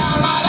all right.